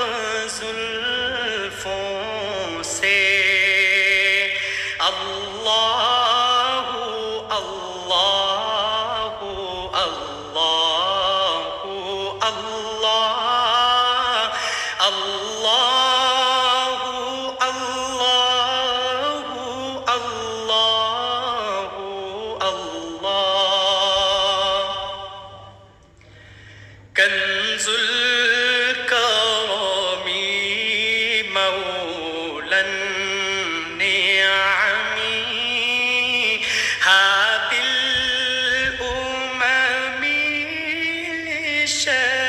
ابرق زلفوں سے اللہ اللہ اللہ اللہ اللہ اللہ اللہ اللہ كنز said